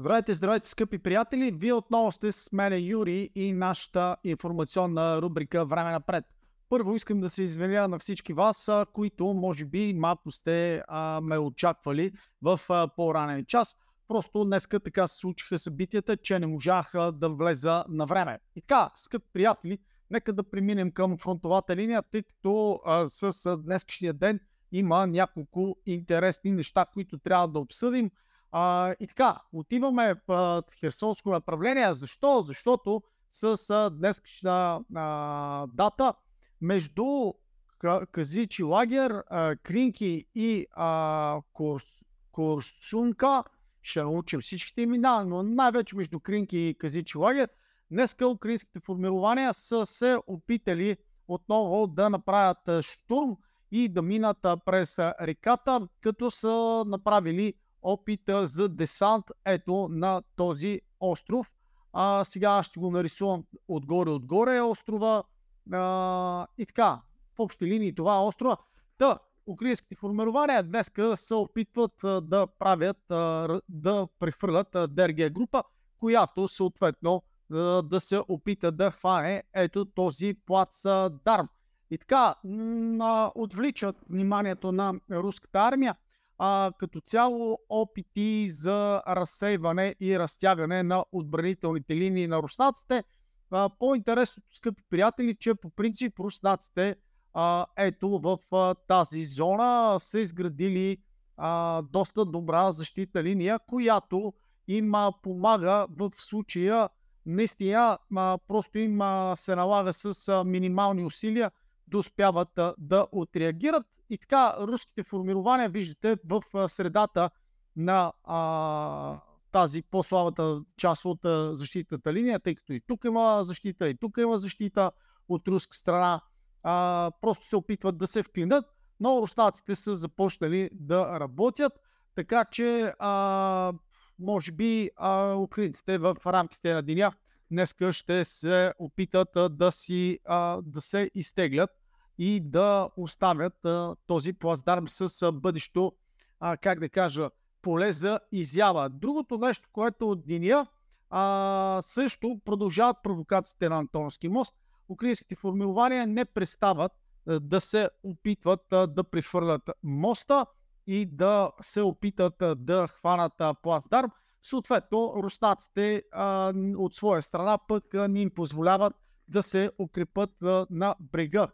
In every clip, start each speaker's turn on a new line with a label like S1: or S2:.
S1: Здравейте, здравейте, скъпи приятели! Вие отново сте с мене Юри и нашата информационна рубрика Време напред. Първо искам да се извиня на всички вас, които може би малко сте а, ме очаквали в а, по-ранен час. Просто днеска така се случиха събитията, че не можах да влеза на време. И така, скъпи приятели, нека да преминем към фронтовата линия, тъй като а, с днескашния ден има няколко интересни неща, които трябва да обсъдим. А, и така, отиваме в Херсонско направление. Защо? Защото с а, днескашна а, дата между Казичи лагер, а, Кринки и а, Курс, Курсунка, ще научим всичките имена, но най-вече между Кринки и Казичи лагер, днеска украинските формирования са се опитали отново да направят штурм и да минат през реката, като са направили опита за десант ето на този остров. А, сега ще го нарисувам отгоре-отгоре острова. А, и така, в общи линии това е острова. Та, украинските формирования днес се опитват да правят, да прехвърлят ДРГ група, която съответно да се опита да хване ето този плац Дарм. И така, отвличат вниманието на руската армия а, като цяло опити за разсейване и разтягане на отбранителните линии на руснаците. А, по-интересното, скъпи приятели, че по принцип руснаците а, ето в а, тази зона са изградили а, доста добра защита линия, която им а, помага в случая наистина а, просто им а, се налага с а, минимални усилия да успяват а, да отреагират и така, руските формирования, виждате, в средата на а, тази по-слабата част от а, защитната линия, тъй като и тук има защита, и тук има защита от руска страна. А, просто се опитват да се вклинат, но руснаците са започнали да работят, така че а, може би а, украинците в рамките на деня днеска ще се опитат а, да, си, а, да се изтеглят и да оставят а, този плацдарм с а, бъдещо, а, как да кажа, поле за изява. Другото нещо, което от деня а, също продължават провокациите на Антоновски мост. Украинските формирования не престават а, да се опитват а, да прехвърлят моста и да се опитат а, да хванат а, плацдарм. Съответно, руснаците а, от своя страна пък а, не им позволяват да се укрепат а, на брега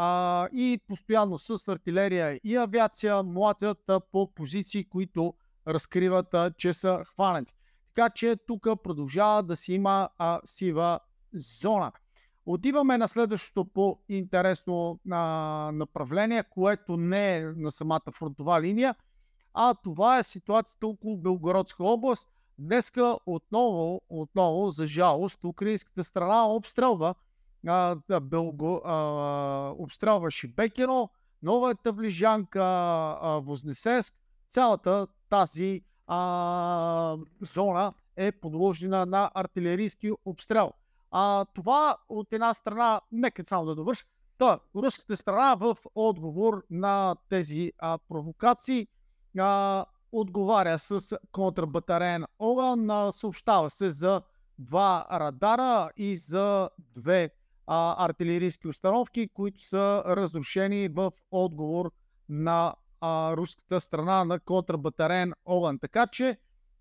S1: а, и постоянно с артилерия и авиация млатят по позиции, които разкриват, а, че са хванати. Така че тук продължава да си има а, сива зона. Отиваме на следващото по-интересно а, направление, което не е на самата фронтова линия, а това е ситуацията около Белгородска област. Днеска отново, отново, за жалост, украинската страна обстрелва а, да, Белго, а, обстрелваше Бекеро, Нова Тавлижанка, а, Вознесенск, цялата тази а, зона е подложена на артилерийски обстрел. А, това от една страна, нека само да довърш, та, руската страна в отговор на тези а, провокации а, отговаря с контрабатарен огън, съобщава се за два радара и за две а, артилерийски установки, които са разрушени в отговор на а, руската страна на контрабатарен огън. Така че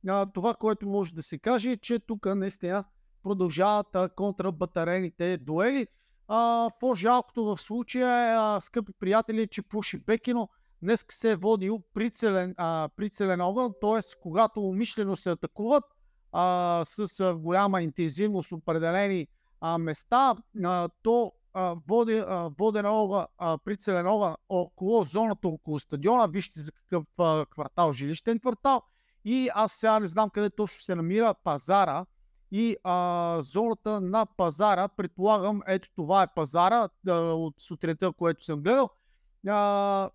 S1: а, това, което може да се каже е, че тук наистина продължават а, контрабатарените дуели. А, по-жалкото в случая е, а, скъпи приятели, че Пуши Бекино днес се е водил прицелен, а, прицелен огън, т.е. когато умишлено се атакуват а, с голяма интензивност определени а, места, а, то а, води, а, водена ова, а, прицелен ова около зоната, около стадиона. Вижте за какъв а, квартал, жилищен квартал. И аз сега не знам къде точно се намира пазара. И а, зоната на пазара, предполагам, ето това е пазара а, от сутринта, което съм гледал. А,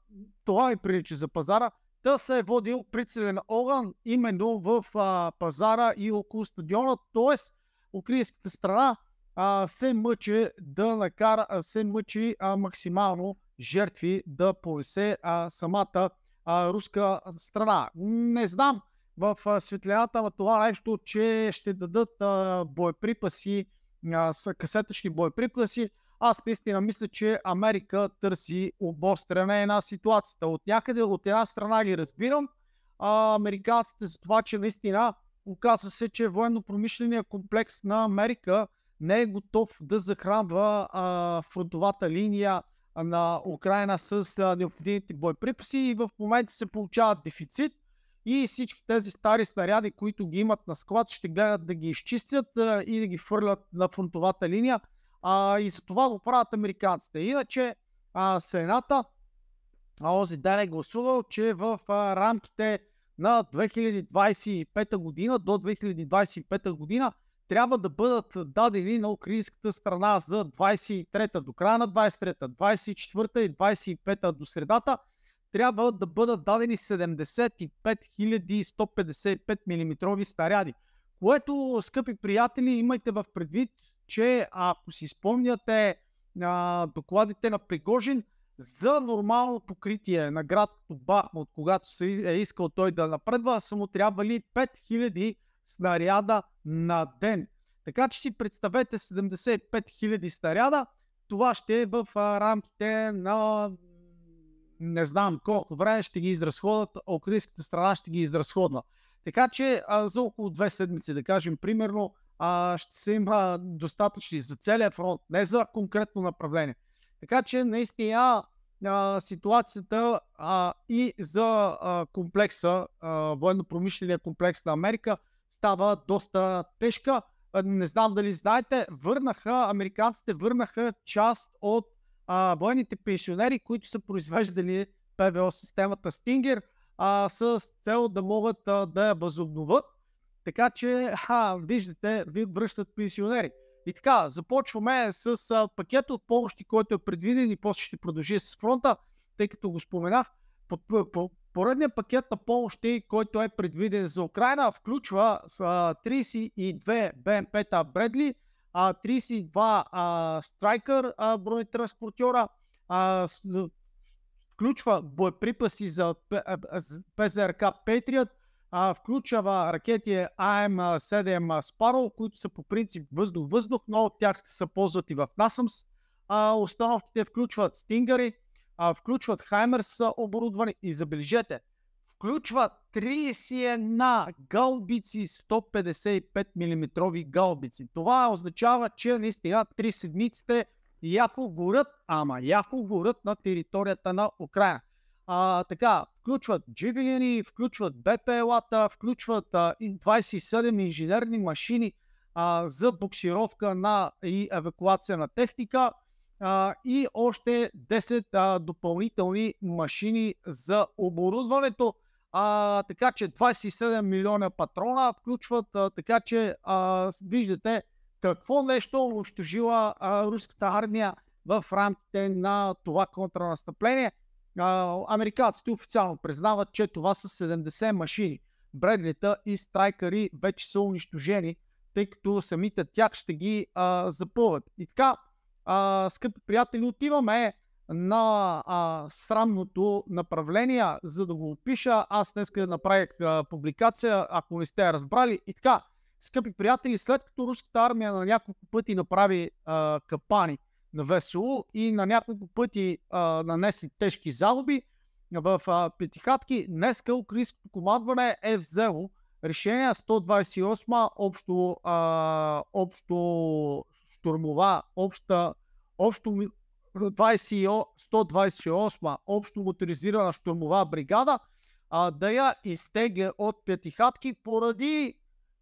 S1: това ми прилича за пазара. Та се е водил прицелен огън именно в а, пазара и около стадиона. Тоест, украинската страна а, се мъчи да накара, се мъчи а, максимално жертви да повесе а, самата а, руска страна. Не знам в а, светлината на това нещо, че ще дадат а, боеприпаси, а, касетъчни боеприпаси, аз наистина мисля, че Америка търси обостряне на ситуацията. От някъде, от една страна ги разбирам, а, американците за това, че наистина оказва се, че военно-промишления комплекс на Америка не е готов да захранва а, фронтовата линия на Украина с а, необходимите боеприпаси и в момента се получава дефицит и всички тези стари снаряди, които ги имат на склад, ще гледат да ги изчистят а, и да ги фърлят на фронтовата линия. А, и за това го правят американците. Иначе а, Сената този ден е гласувал, че в а, рамките на 2025 година до 2025 година трябва да бъдат дадени на украинската страна за 23-та до края на 23-та, 24-та и 25-та до средата трябва да бъдат дадени 75 155 мм снаряди. Което, скъпи приятели, имайте в предвид, че ако си спомняте а, докладите на Пригожин, за нормално покритие на град Бахмут, когато се е искал той да напредва, са му трябвали 5000 снаряда на ден. Така че си представете 75 000 снаряда, това ще е в рамките на не знам колко време ще ги изразходят, а украинската страна ще ги изразходва. Така че а, за около две седмици, да кажем, примерно, а, ще се има достатъчни за целия фронт, не за конкретно направление. Така че наистина а, ситуацията а, и за а, комплекса, а, военно-промишления комплекс на Америка става доста тежка. Не знам дали знаете, върнаха, американците върнаха част от а, военните пенсионери, които са произвеждали ПВО системата Stinger, а, с цел да могат а, да я възобновят. Така че, ха, виждате, ви връщат пенсионери. И така, започваме с а, пакет от помощи, който е предвиден и после ще продължи с фронта, тъй като го споменах. По, по, поредният пакет на помощи, който е предвиден за Украина, включва а, 32 БМП-та Бредли, а, 32 а, Страйкър бронетранспортьора, включва боеприпаси за ПЗРК а, включва ракети АМ-7 Sparrow, които са по принцип въздух-въздух, но от тях се ползват и в. А, установките включват стингъри, а, включват Хаймерс оборудване и забележете, включват 31 галбици 155 мм галбици. Това означава, че наистина 3 седмиците яко горят, ама яко горят на територията на Украина. А, така, включват дживелини, включват БПЛА-та, включват а, 27 инженерни машини а, за буксировка на и евакуация на техника и още 10 а, допълнителни машини за оборудването. А, така че 27 милиона патрона включват, а, така че а, виждате какво нещо унищожила руската армия в рамките на това контранастъпление а, американците официално признават, че това са 70 машини. Бреглита и страйкари вече са унищожени, тъй като самите тях ще ги а, запълват. И така, а, скъпи приятели, отиваме на а, срамното направление, за да го опиша. Аз днес направих а, публикация, ако не сте разбрали. И така, скъпи приятели, след като руската армия на няколко пъти направи а, капани на ВСУ и на няколко пъти а, нанеси тежки загуби в а, петихатки. Днеска украинското командване е взело решение 128 общо, а, общо штурмова, обща, общо 20, 128 общо моторизирана штурмова бригада а, да я изтегля от петихатки поради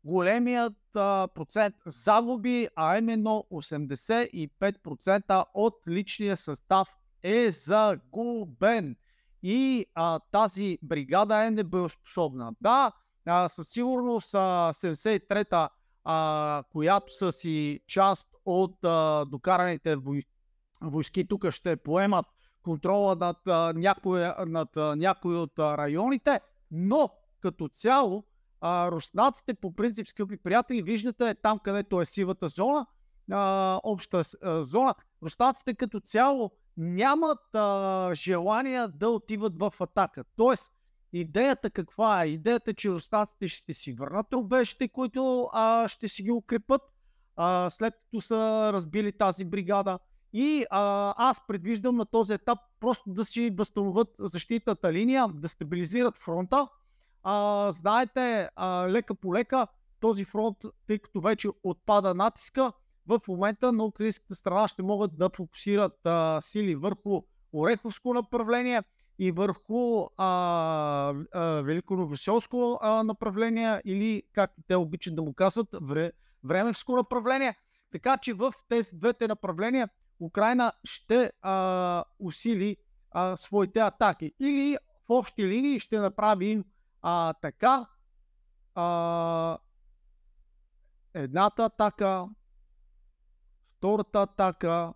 S1: големият а, процент загуби, а именно 85% от личния състав е загубен. И а, тази бригада е небоеспособна. Да, а, със сигурност а, 73-та, а, която са си част от а, докараните вой... войски, тук ще поемат контрола над, а, някои, над а, някои от а, районите, но като цяло а, руснаците, по принцип, скъпи приятели, виждате там, където е сивата зона, а, обща а, зона, руснаците като цяло нямат а, желание да отиват в атака. Тоест, идеята каква е? Идеята, че руснаците ще си върнат рубежите, които а, ще си ги укрепат, а, след като са разбили тази бригада. И а, аз предвиждам на този етап просто да си възстановят защитната линия, да стабилизират фронта. А, знаете, а, лека по лека този фронт, тъй като вече отпада натиска, в момента на украинската страна ще могат да фокусират а, сили върху Ореховско направление и върху а, а, Великоновеселско а, направление или, както те обичат да му казват, вре, Временско направление. Така че в тези двете направления Украина ще а, усили а, своите атаки. Или в общи линии ще направим а, така а, едната атака, втората атака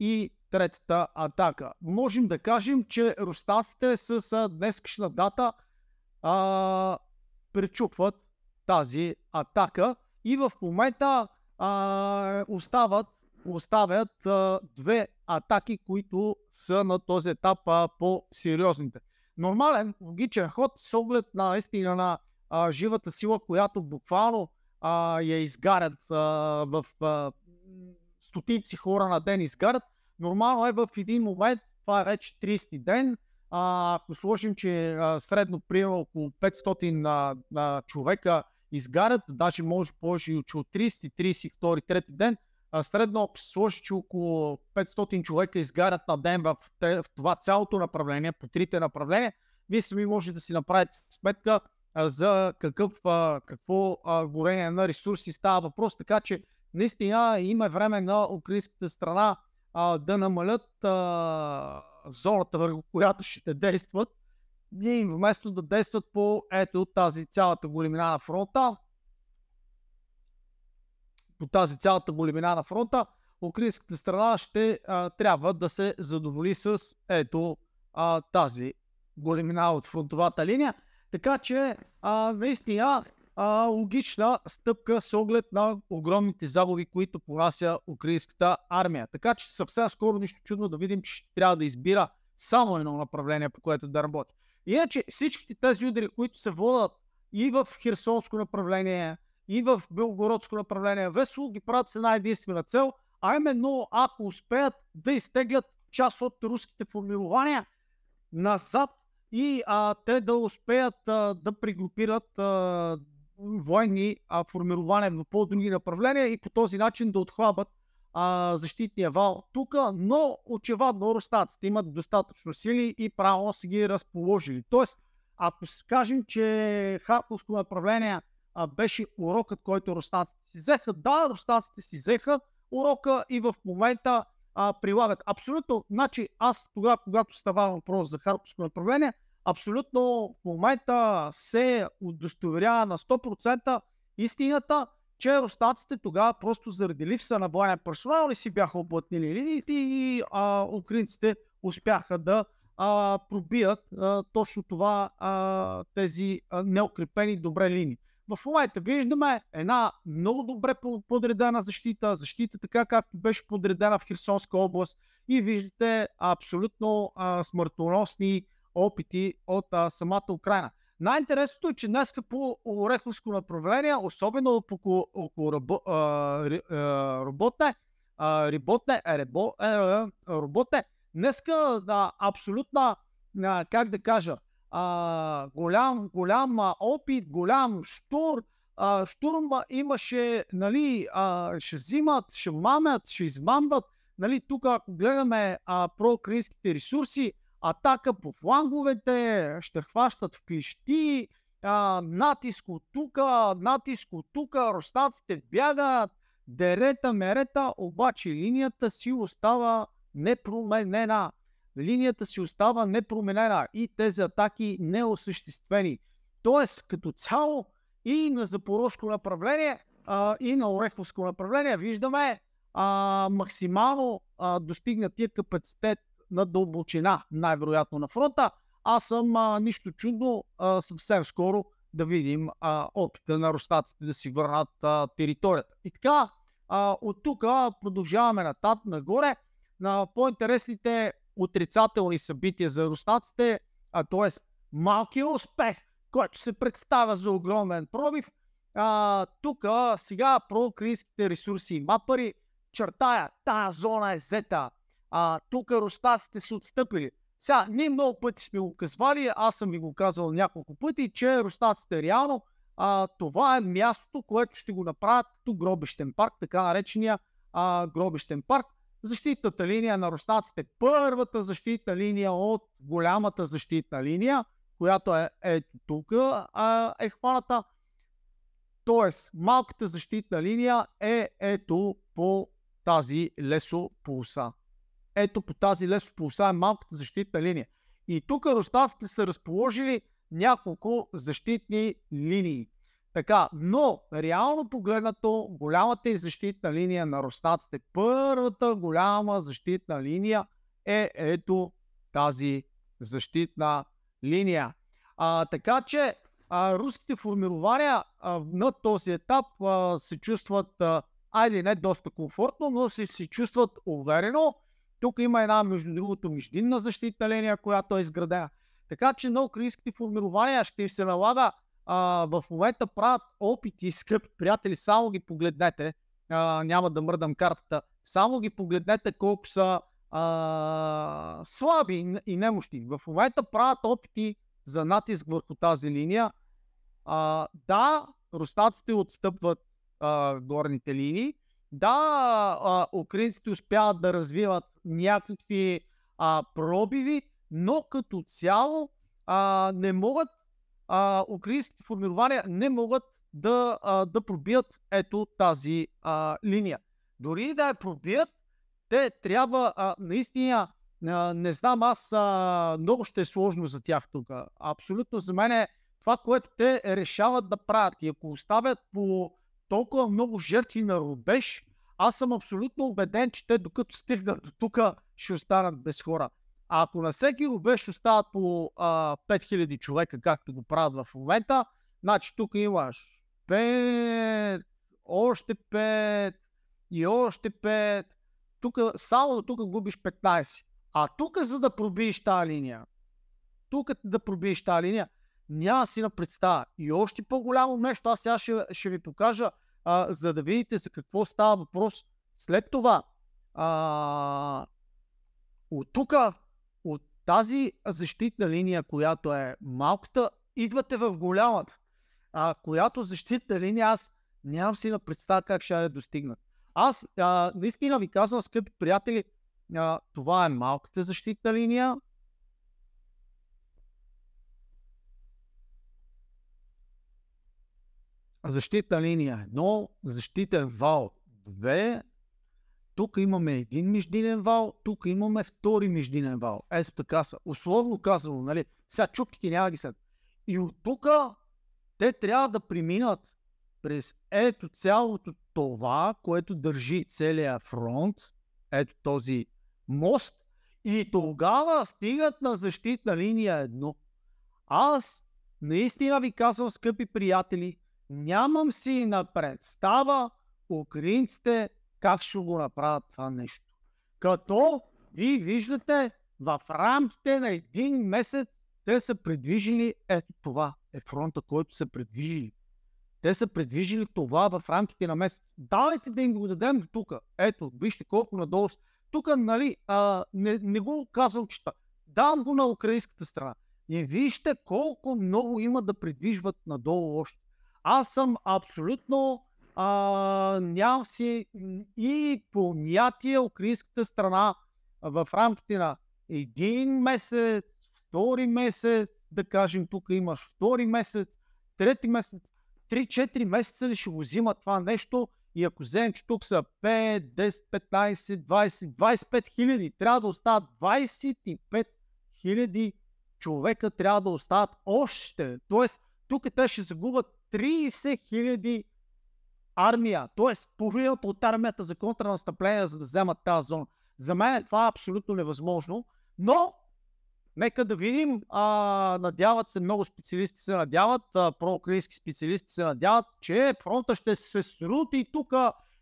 S1: и третата атака. Можем да кажем, че руснаците с днескашна дата а, пречупват тази атака и в момента а, остават, оставят а, две атаки, които са на този етап а, по-сериозните. Нормален, логичен ход с оглед на наистина на а, живата сила, която буквално а, я изгарят а, в а, стотици хора на ден изгарят. Нормално е в един момент, това е вече 30 ден, а, ако сложим, че а, средно примерно около 500 а, а, човека изгарят, даже може повече и от 30, 32, 3 ден, а, средно ако сложи, че около 500 човека изгарят на ден в, в това цялото направление, по трите направления, вие сами можете да си направите сметка а, за какъв, а, какво а, горение на ресурси става въпрос, така че наистина има време на украинската страна а, да намалят а, зоната, върху която ще действат, и вместо да действат по ето тази цялата големина на фронта, по тази цялата големина на фронта, украинската страна ще а, трябва да се задоволи с ето а, тази големина от фронтовата линия. Така че а, наистина а, логична стъпка с оглед на огромните загуби, които понася украинската армия. Така че съвсем скоро нищо чудно да видим, че трябва да избира само едно направление, по което да работи. Иначе всичките тези удари, които се водят и в Херсонско направление, и в Белгородско направление, весело ги правят с една единствена цел, а именно ако успеят да изтеглят част от руските формирования назад и а, те да успеят а, да пригрупират а, военни а, формирования в по-други направления и по този начин да отхлабат а, защитния вал тук, но очевидно руснаците имат достатъчно сили и правилно са ги разположили. Тоест, ако кажем, че Харковско направление а, беше урокът, който руснаците си взеха, да, руснаците си взеха урока и в момента а, прилагат. Абсолютно, значи аз тогава, когато става въпрос за Харковско направление, абсолютно в момента се удостоверява на 100% истината, че руснаците тогава просто заради липса на военен персонал не си бяха оплътнили линиите и а, украинците успяха да а, пробият а, точно това, а, тези а, неукрепени добре линии. В момента виждаме една много добре подредена защита, защита така както беше подредена в Херсонска област и виждате абсолютно а, смъртоносни опити от а, самата Украина. Най-интересното е, че днес по Ореховско направление, особено по около работне, работне, работне, днеска да, абсолютна, как да кажа, а, голям, голям опит, голям штур, а, штурм имаше, нали, а, ще взимат, ще мамят, ще измамват, нали, тук ако гледаме а, проукраинските ресурси, атака по фланговете, ще хващат в клещи, а, натиск от тук, натиск от тук, руснаците бягат, дерета, мерета, обаче линията си остава непроменена. Линията си остава непроменена и тези атаки неосъществени. Тоест, като цяло и на Запорожко направление, а, и на Ореховско направление виждаме а, максимално а, достигнатия капацитет на дълбочина, най-вероятно на фронта. Аз съм а, нищо чудно а, съвсем скоро да видим а, опита на руснаците да си върнат а, територията. И така, а, от тук продължаваме натат, нагоре, на по-интересните отрицателни събития за руснаците, т.е. малкия успех, който се представя за огромен пробив. А, тук сега проукраинските ресурси и мапари чертая, тая зона е зета. А, тук ростаците са отстъпили. Сега, ние много пъти сме го казвали, аз съм ви го казвал няколко пъти, че ростаците реално а, това е мястото, което ще го направят като гробищен парк, така наречения а, гробищен парк. Защитната линия на ростаците, първата защитна линия от голямата защитна линия, която е ето тук, а, е хваната. Тоест, малката защитна линия е ето по тази лесополоса. Ето по тази лесополоса е малката защитна линия. И тук ростатите са разположили няколко защитни линии. Така, но реално погледнато, голямата и защитна линия на ростатите, първата голяма защитна линия е ето тази защитна линия. А, така че а, руските формирования а, на този етап а, се чувстват, а, айде не доста комфортно, но се, се чувстват уверено. Тук има една, между другото, междинна защитна линия, която е изградена. Така че на украинските формирования ще се налага в момента правят опити, скъпи приятели, само ги погледнете. А, няма да мърдам картата. Само ги погледнете колко са а, слаби и немощи. В момента правят опити за натиск върху тази линия. А, да, рустаците отстъпват а, горните линии. Да, а, украинците успяват да развиват някакви а, пробиви, но като цяло а, не могат, а, украинските формирования не могат да, а, да пробият ето тази а, линия. Дори да я пробият, те трябва а, наистина, а, не знам, аз а, много ще е сложно за тях тук. Абсолютно за мен е това, което те решават да правят. И ако оставят по толкова много жертви на рубеж, аз съм абсолютно убеден, че те докато стигнат до тук, ще останат без хора. А ако на всеки рубеж остават по а, 5000 човека, както го правят в момента, значи тук имаш 5, още 5 и още 5. Тук, само до тук губиш 15. А тук, за да пробиеш тази линия, тук да пробиеш тази линия, няма си на представа. И още по-голямо нещо, аз сега ще, ще ви покажа, а, за да видите за какво става въпрос. След това, а, от тук, от тази защитна линия, която е малката, идвате в голямата, а, която защитна линия аз нямам си на представа как ще я достигнат. Аз а, наистина ви казвам, скъпи приятели, а, това е малката защитна линия. Защитна линия 1, защитен вал 2, тук имаме един междинен вал, тук имаме втори междинен вал. Ето така са. Условно казано, нали? Сега чупките няма ги след. И от тук те трябва да преминат през ето цялото това, което държи целия фронт, ето този мост, и тогава стигат на защитна линия едно. Аз наистина ви казвам, скъпи приятели, нямам си на представа украинците как ще го направят това нещо. Като ви виждате в рамките на един месец те са предвижили ето това е фронта, който са предвижили. Те са предвижили това в рамките на месец. Давайте да им го дадем до тук. Ето, вижте колко надолу. Тук, нали, а, не, не го казвам, че давам го на украинската страна. И вижте колко много има да предвижват надолу още. Аз съм абсолютно а, нямам си и понятие украинската страна в рамките на един месец, втори месец, да кажем, тук имаш втори месец, трети месец, 3-4 месеца ли ще го взима това нещо и ако вземем, че тук са 5, 10, 15, 20, 25 хиляди, трябва да остават 25 хиляди човека, трябва да остават още. Тоест, тук те ще загубят 30 хиляди армия, т.е. половината от армията за контранастъпление, за да вземат тази зона. За мен това е абсолютно невъзможно, но нека да видим. А, надяват се, много специалисти се надяват, проукраински специалисти се надяват, че фронта ще се срути тук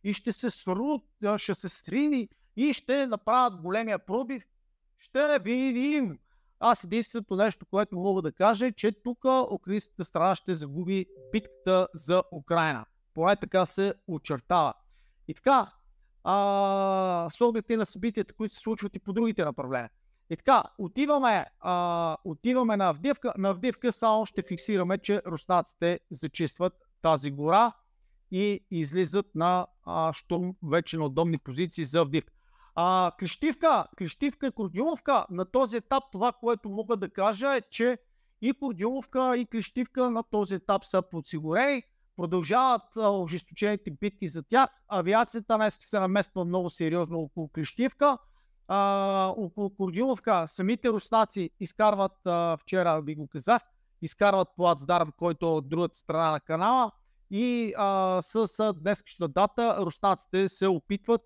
S1: и ще се срут, ще се стрини и ще направят големия пробив. Ще видим. Аз единственото нещо, което мога да кажа е, че тук украинската страна ще загуби битката за Украина. Поне така се очертава. И така, а, с оглед на събитията, които се случват и по другите направления. И така, отиваме, а, отиваме на Авдивка. На Авдивка само ще фиксираме, че руснаците зачистват тази гора и излизат на а, штурм вече на удобни позиции за Авдивка. А, Клещивка, Клещивка и Кордюмовка на този етап това, което мога да кажа е, че и Кордюмовка и Клещивка на този етап са подсигурени. Продължават ожесточените битки за тях. Авиацията днес се намества много сериозно около Клещивка. А, около Кордюмовка самите руснаци изкарват, а, вчера ви го казах, изкарват плацдарм, който е от другата страна на канала и а, с, с дата руснаците се опитват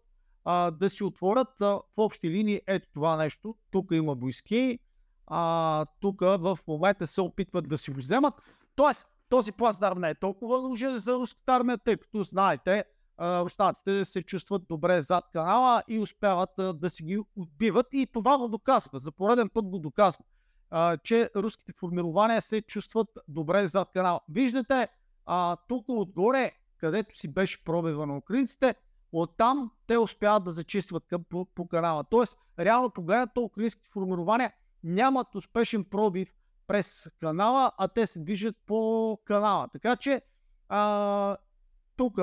S1: а, да си отворят а, в общи линии ето това нещо. Тук има войски, а, тук в момента се опитват да си го вземат. Тоест, този плацдарм не е толкова нужен за руската армия, тъй като знаете, руснаците се чувстват добре зад канала и успяват а, да си ги отбиват и това го доказва. За пореден път го доказва, а, че руските формирования се чувстват добре зад канала. Виждате, а, тук отгоре, където си беше пробива на украинците, оттам те успяват да зачистват към, по, по канала. Тоест, реално погледнато, украинските формирования нямат успешен пробив през канала, а те се движат по канала. Така че тук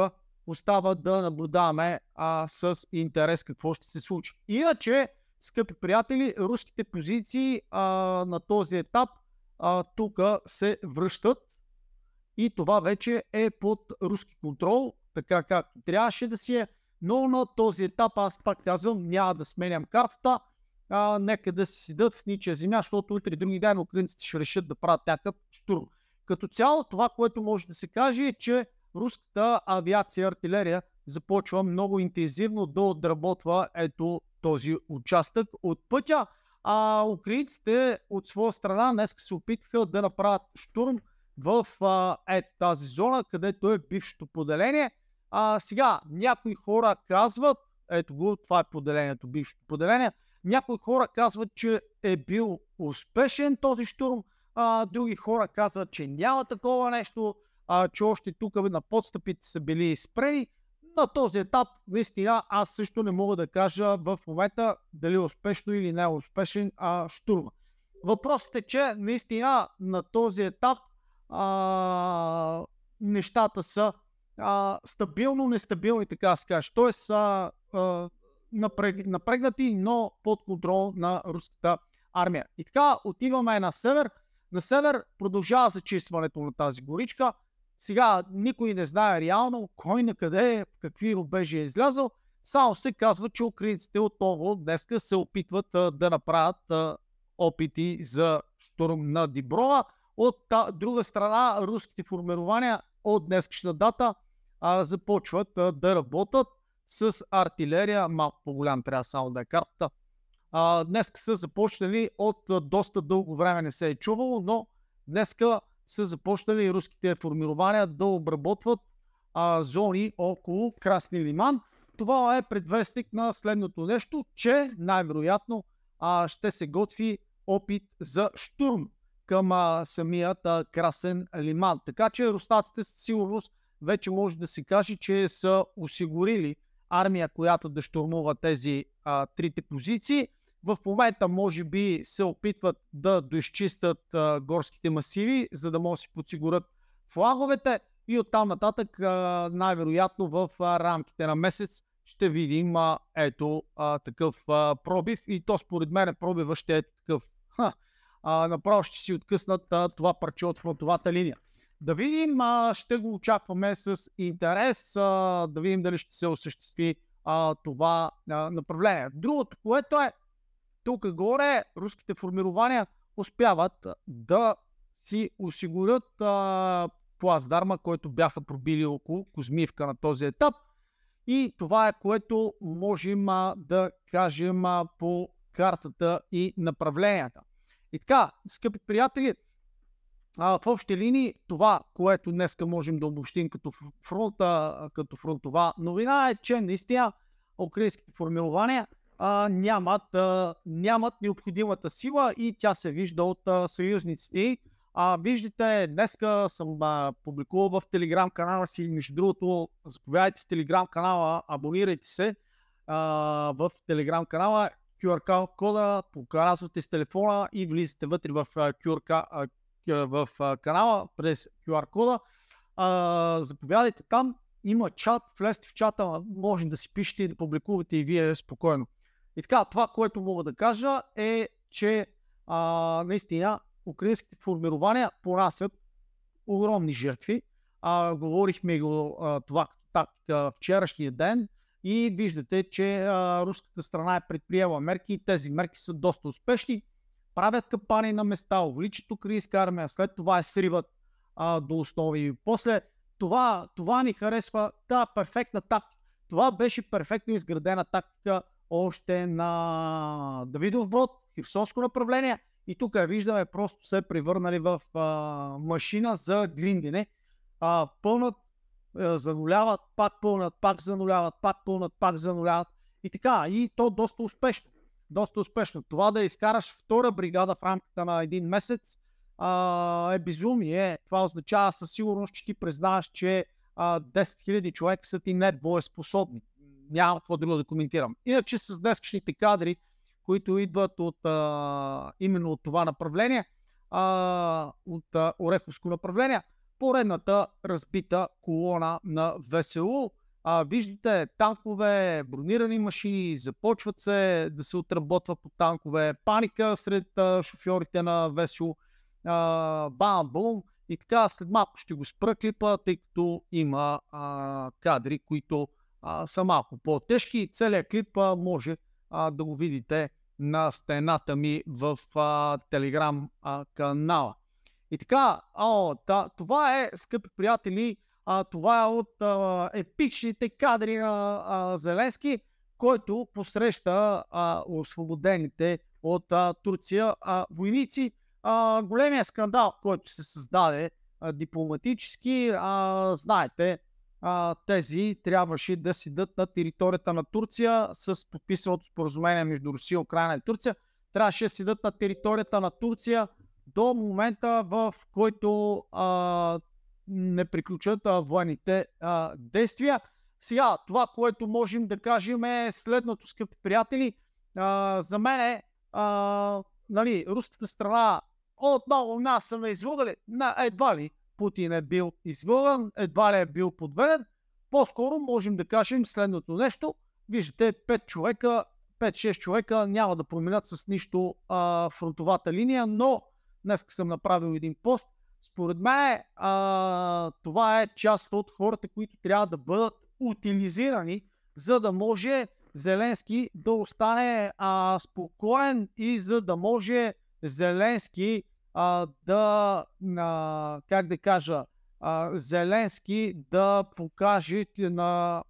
S1: остава да наблюдаваме а, с интерес какво ще се случи. Иначе, скъпи приятели, руските позиции а, на този етап тук се връщат и това вече е под руски контрол, така както трябваше да си е. Но на този етап аз пак казвам, няма да сменям картата. А, нека да си седат в ничия земя, защото утре други ден украинците ще решат да правят някакъв штурм. Като цяло това, което може да се каже е, че руската авиация, артилерия започва много интензивно да отработва ето този участък от пътя. А украинците от своя страна днес се опитаха да направят штурм в а, е, тази зона, където е бившето поделение. А, сега, някои хора казват, ето го, това е поделението, бившето поделение, някои хора казват, че е бил успешен този штурм, а, други хора казват, че няма такова нещо, а, че още тук на подстъпите са били спрени. На този етап, наистина, аз също не мога да кажа в момента дали е успешно или не е успешен а, штурма. Въпросът е, че наистина на този етап а, нещата са а, стабилно нестабилни, така да се. Тоест а, а, напрег, напрегнати, но под контрол на руската армия. И така отиваме на север. На север продължава зачистването на тази горичка. Сега никой не знае реално кой на къде, в какви рубежи е излязъл. Само се казва, че украинците отново днеска се опитват а, да направят а, опити за штурм на Диброва. От та, друга страна, руските формирования от днескашна дата а, започват а, да работят с артилерия, малко по-голям трябва само да е картата. А, днес са започнали от а, доста дълго време не се е чувало, но днеска са започнали руските формирования да обработват а, зони около Красни Лиман. Това е предвестник на следното нещо, че най-вероятно а, ще се готви опит за штурм към а, самият а, Красен Лиман. Така че рустаците със сигурност вече може да се каже, че са осигурили армия, която да штурмува тези а, трите позиции. В момента може би се опитват да доизчистят а, горските масиви, за да могат да си подсигурят флаговете и оттам нататък а, най-вероятно в а, рамките на месец ще видим а, ето а, такъв а, пробив и то според мен пробива ще е такъв. Ха, а, направо ще си откъснат а, това парче от фронтовата линия. Да видим, а, ще го очакваме с интерес, а, да видим дали ще се осъществи а, това а, направление. Другото, което е, тук горе руските формирования успяват да си осигурят а, плацдарма, който бяха пробили около Козмивка на този етап. И това е което можем а, да кажем а, по картата и направленията. И така, скъпи приятели, а, в общи линии това, което днес можем да обобщим като, фронта, като фронтова новина е, че наистина украинските формирования а, нямат, а, нямат необходимата сила и тя се вижда от а, съюзниците. А, виждате, днеска съм а, публикувал в Телеграм канала си, между другото, заповядайте в Телеграм канала, абонирайте се а, в Телеграм канала, QR кода, показвате с телефона и влизате вътре в, QR, в канала през QR кода. Заповядайте там, има чат, влезте в чата, може да си пишете и да публикувате и вие спокойно. И така, това, което мога да кажа е, че а, наистина украинските формирования понасят огромни жертви. А, говорихме го а, това тактика вчерашния ден и виждате, че а, руската страна е предприела мерки и тези мерки са доста успешни. Правят капани на места, увеличат украинска армия, след това е сриват а, до основи. После това, това ни харесва, та перфектна тактика. Това беше перфектно изградена тактика още на Давидов брод, Херсонско направление. И тук виждаме, просто се превърнали в а, машина за глиндене. А, пълнат, а, зануляват, пак пълнат, пак зануляват, пак пълнат, пак зануляват. И така, и то доста успешно. Доста успешно. Това да изкараш втора бригада в рамките на един месец а, е безумие. Това означава със сигурност, че ти признаваш, че а, 10 000 човека са ти не двоеспособни нямам какво друго да коментирам. Иначе с днескашните кадри, които идват от а, именно от това направление, а, от а, Ореховско направление, поредната разбита колона на ВСУ. А, виждате танкове, бронирани машини, започват се да се отработва по танкове, паника сред а, шофьорите на ВСУ, а, бам, бум. И така, след малко ще го спра клипа, тъй като има а, кадри, които а, са малко по-тежки. Целият клип а, може а, да го видите на стената ми в а, Телеграм а, канала. И така, о, да, това е, скъпи приятели, а, това е от а, епичните кадри на Зеленски, който посреща а, освободените от а, Турция а, войници. А, големия скандал, който се създаде а, дипломатически, а, знаете, а, тези трябваше да седат на територията на Турция с подписаното споразумение между Русия, Украина и Турция. Трябваше да седат на територията на Турция до момента, в който а, не приключат а, военните а, действия. Сега, това, което можем да кажем е следното, скъпи приятели. А, за мен е, нали, руската страна отново нас са ме изводали. На, едва ли Путин е бил извълган, едва ли е бил подведен. По-скоро можем да кажем следното нещо. Виждате, 5 човека, 5-6 човека няма да променят с нищо а, фронтовата линия, но днес съм направил един пост. Според мен а, това е част от хората, които трябва да бъдат утилизирани, за да може Зеленски да остане а, спокоен и за да може Зеленски а, да, а, как да кажа, а, Зеленски да покаже на,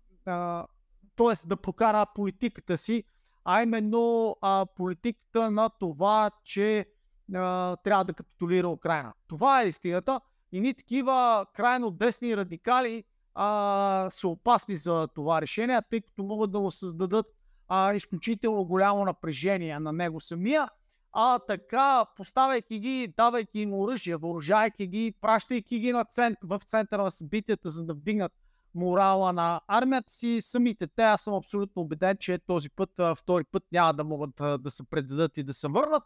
S1: т.е. да прокара политиката си, а именно а, политиката на това, че а, трябва да капитулира Украина. Това е истината и ни такива крайно десни радикали а, са опасни за това решение, тъй като могат да му създадат а, изключително голямо напрежение на него самия а така, поставяйки ги, давайки им оръжие, въоръжайки ги, пращайки ги на цент, в центъра на събитията, за да вдигнат морала на армията си. Самите те, аз съм абсолютно убеден, че този път, втори път няма да могат да се предадат и да се върнат.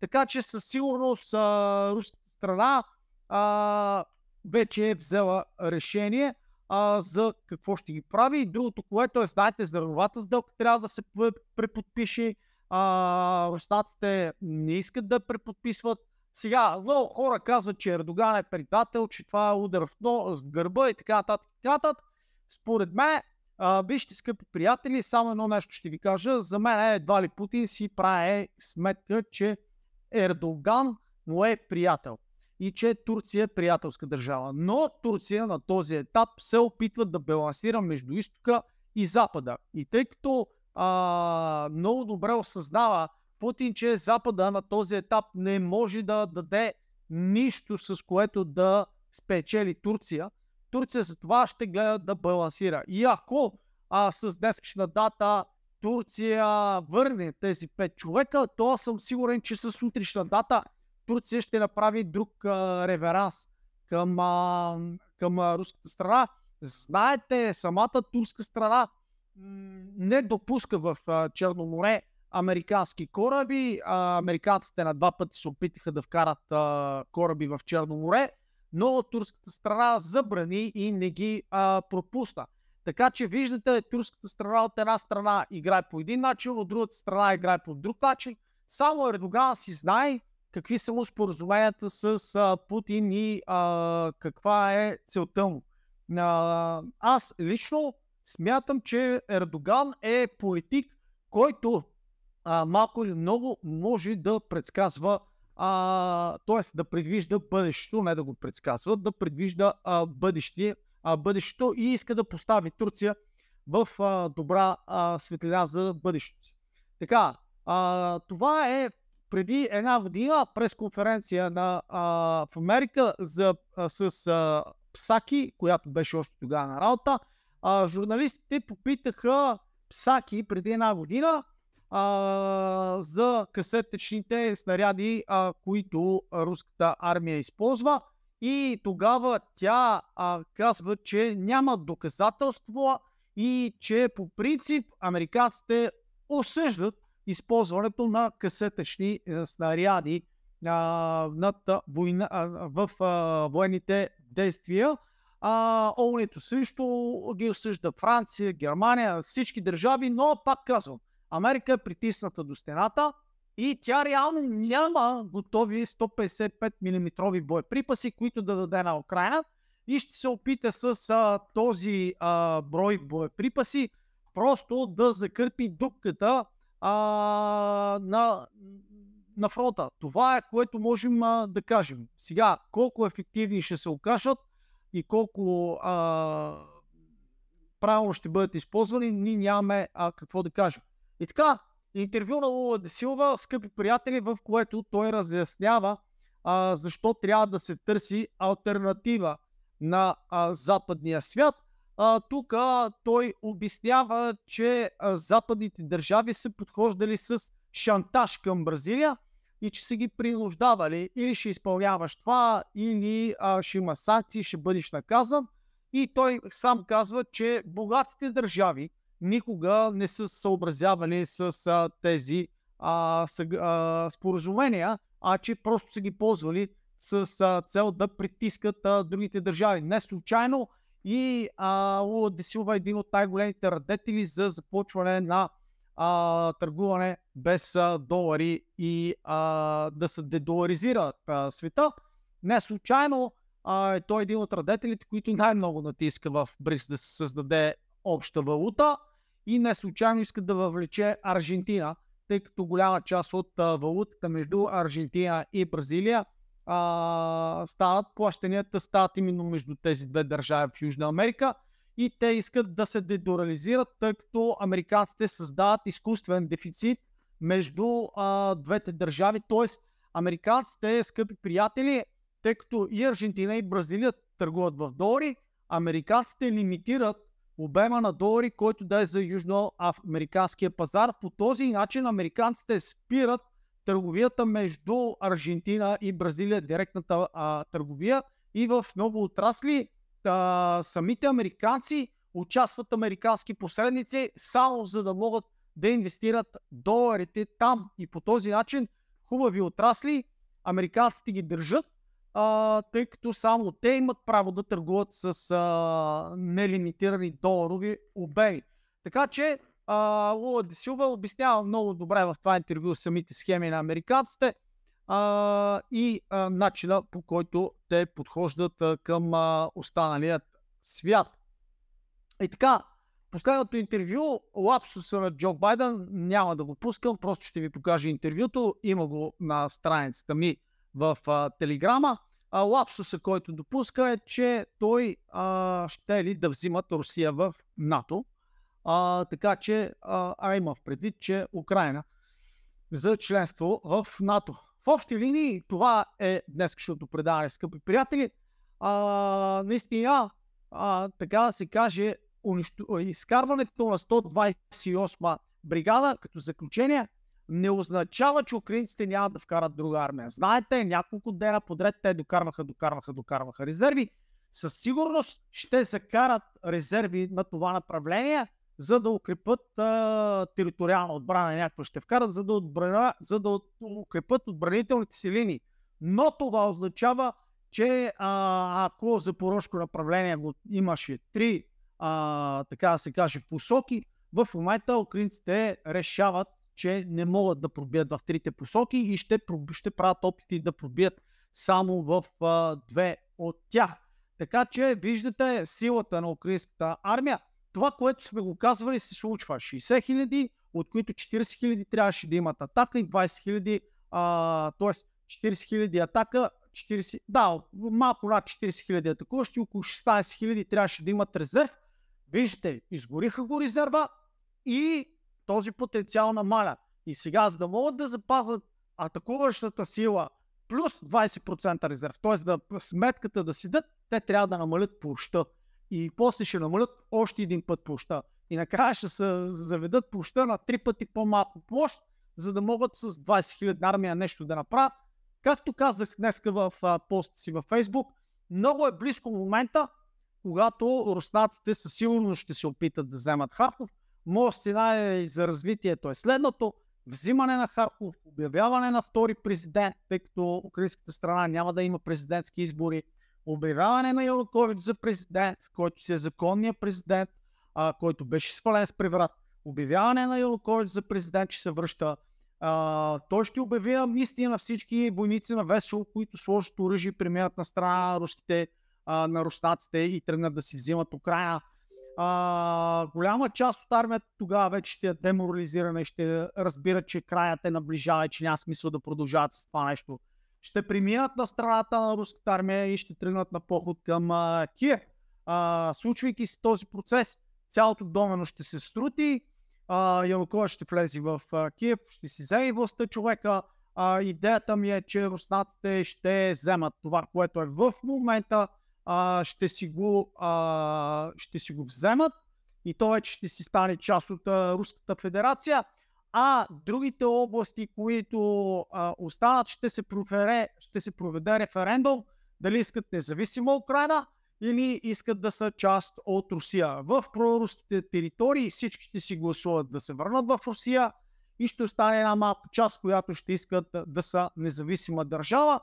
S1: Така че със сигурност а, руската страна а, вече е взела решение а, за какво ще ги прави. И другото, което е, знаете, здравовата сделка трябва да се преподпише а, руснаците не искат да преподписват. Сега, много хора казват, че Ердоган е предател, че това е удар в, но, в гърба и така нататък. Според мен, а, вижте, скъпи приятели, само едно нещо ще ви кажа. За мен едва ли Путин си прави сметка, че Ердоган му е приятел и че Турция е приятелска държава. Но Турция на този етап се опитва да балансира между изтока и запада. И тъй като а, много добре осъзнава Путин, че Запада на този етап не може да даде нищо, с което да спечели Турция. Турция за това ще гледа да балансира. И ако а, с днескашна дата Турция върне тези пет човека, то съм сигурен, че с утрешна дата Турция ще направи друг а, реверанс към, а, към а, руската страна. Знаете, самата турска страна не допуска в а, Черно море американски кораби. А, американците на два пъти се опитаха да вкарат а, кораби в Черно море, но турската страна забрани и не ги а, пропусна. Така че виждате, турската страна от една страна играе по един начин, от другата страна играе по друг начин. Само Ердоган си знае какви са му споразуменията с а, Путин и а, каква е целта му. А, аз лично смятам, че Ердоган е политик, който а, малко или много може да предсказва, т.е. да предвижда бъдещето, не да го предсказва, да предвижда а, бъдеще, бъдещето и иска да постави Турция в а, добра а, светлина за бъдещето си. Така, а, това е преди една година пресконференция на, а, в Америка за, а, с а, Псаки, която беше още тогава на работа. А, журналистите попитаха Псаки преди една година а, за касетечните снаряди, а, които руската армия използва. И тогава тя а, казва, че няма доказателство и че по принцип американците осъждат използването на касетъчни е, снаряди а, над война, а, в а, военните действия. А, ООН-то също ги осъжда Франция, Германия, всички държави, но пак казвам, Америка е притисната до стената и тя реално няма готови 155 мм боеприпаси, които да даде на Украина и ще се опита с а, този а, брой боеприпаси просто да закърпи дупката а, на, на фронта. Това е което можем а, да кажем. Сега, колко ефективни ще се окажат и колко а, правилно ще бъдат използвани, ние нямаме а, какво да кажем. И така, интервю на Лула Десилва, скъпи приятели, в което той разяснява а, защо трябва да се търси альтернатива на а, западния свят. Тук той обяснява, че а, западните държави са подхождали с шантаж към Бразилия и че са ги принуждавали или ще изпълняваш това, или а, ще има санкции, ще бъдеш наказан. И той сам казва, че богатите държави, никога не са съобразявали с а, тези а, с, а, споразумения, а че просто са ги ползвали с а, цел да притискат а, другите държави. Не случайно и Десилва е един от най-големите радетели за започване на а, търгуване без а, долари и а, да се дедоларизира а, света. Не случайно а, той е един от радетелите, които най-много натиска в БРИКС да се създаде обща валута и не случайно иска да въвлече Аржентина, тъй като голяма част от а, валутата между Аржентина и Бразилия а, стават, плащанията стават именно между тези две държави в Южна Америка и те искат да се дедорализират, тъй като американците създават изкуствен дефицит между а, двете държави, т.е. американците, скъпи приятели, тъй като и Аржентина и Бразилия търгуват в долари, американците лимитират обема на долари, който да е за южноамериканския пазар. По този начин американците спират търговията между Аржентина и Бразилия, директната а, търговия. И в много отрасли а, самите американци участват американски посредници само за да могат да инвестират доларите там. И по този начин хубави отрасли американците ги държат а, тъй като само те имат право да търгуват с а, нелимитирани доларови обеми. Така че а, Лула Десилва обяснява много добре в това интервю самите схеми на американците а, и а, начина по който те подхождат а, към а, останалият свят. И така, последното интервю, лапсуса на Джо Байден, няма да го пускам, просто ще ви покажа интервюто, има го на страницата ми в а, Телеграма. А, лапсуса, който допуска е, че той а, ще ли да взимат Русия в НАТО. А, така че, а, а има в предвид, че Украина за членство в НАТО. В общи линии това е днескашното предаване, скъпи приятели. А, наистина, а, така да се каже, унищу... изкарването на 128 бригада, като заключение, не означава, че украинците няма да вкарат друга армия. Знаете, няколко дена подред те докарваха, докарваха, докарваха резерви. Със сигурност ще закарат резерви на това направление, за да укрепят а, териториална отбрана. Някаква ще вкарат, за да, отбрана, за да укрепят отбранителните си линии. Но това означава, че а, ако запорожко направление го имаше три, а, така да се каже, посоки, в момента украинците решават, че не могат да пробият в трите посоки и ще, ще правят опити да пробият само в а, две от тях. Така че виждате силата на украинската армия. Това, което сме го казвали, се случва. 60 хиляди, от които 40 хиляди трябваше да имат атака и 20 хиляди, т.е. 40 хиляди атака, 40, да, малко над 40 хиляди атакуващи, около 16 хиляди трябваше да имат резерв. Виждате, изгориха го резерва и този потенциал намаля. И сега, за да могат да запазят атакуващата сила плюс 20% резерв, т.е. да сметката да седат, те трябва да намалят площа. И после ще намалят още един път площа. И накрая ще се заведат площа на три пъти по-малко площ, за да могат с 20 000 армия нещо да направят. Както казах днес в поста си във Facebook, много е близко момента, когато руснаците със сигурност ще се опитат да вземат Харков. Моят сценарий за развитието е следното. Взимане на Харков, обявяване на втори президент, тъй като украинската страна няма да има президентски избори, обявяване на Янукович за президент, който си е законният президент, а, който беше свален с преврат, обявяване на Янукович за президент, че се връща, а, той ще обяви амнистия на всички войници на Весело, които сложат оръжие и преминат на страна на руските, а, на рустаците и тръгнат да си взимат Украина. А, голяма част от армията тогава вече ще е деморализирана и ще разбира, че краят е наближава и че няма смисъл да продължават с това нещо. Ще преминат на страната на руската армия и ще тръгнат на поход към а, Киев. А, случвайки се този процес, цялото домено ще се струти, а, Янукович ще влезе в а, Киев, ще си вземе властта човека. А, идеята ми е, че руснаците ще вземат това, което е в момента, а, ще, си го, а, ще си го вземат и то вече ще си стане част от а, Руската федерация. А другите области, които а, останат, ще се, провере, ще се проведе референдум дали искат независима Украина или искат да са част от Русия. В проруските територии всички ще си гласуват да се върнат в Русия и ще остане една малка част, която ще искат да са независима държава.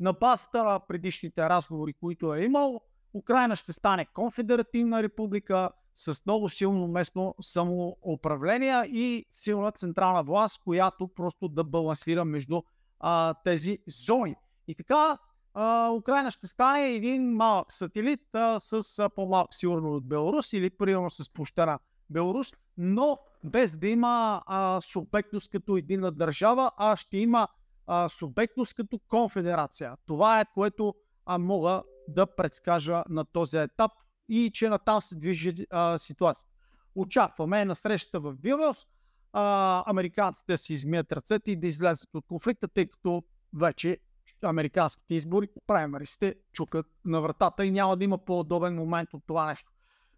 S1: На базата на предишните разговори, които е имал, Украина ще стане конфедеративна република с много силно местно самоуправление и силна централна власт, която просто да балансира между а, тези зони. И така а, Украина ще стане един малък сателит а, с а, по-малък сигурно от Беларус или примерно с площа на Беларус, но без да има а, субектност като единна държава, а ще има а, субектност като конфедерация. Това е което а, мога да предскажа на този етап и че натам се движи а, ситуация. Очакваме на срещата в Вилнюс американците да си измият ръцете и да излезат от конфликта, тъй като вече американските избори, праймаристите чукат на вратата и няма да има по-удобен момент от това нещо.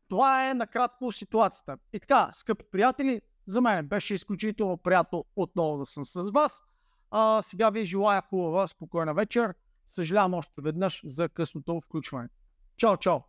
S1: Това е накратко ситуацията. И така, скъпи приятели, за мен беше изключително приятно отново да съм с вас. А, сега ви желая хубава, спокойна вечер. Съжалявам още веднъж за късното включване. Чао, чао!